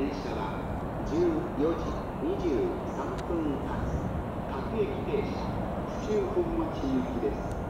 電車は14時23分発。各駅停車。府中本町行きです。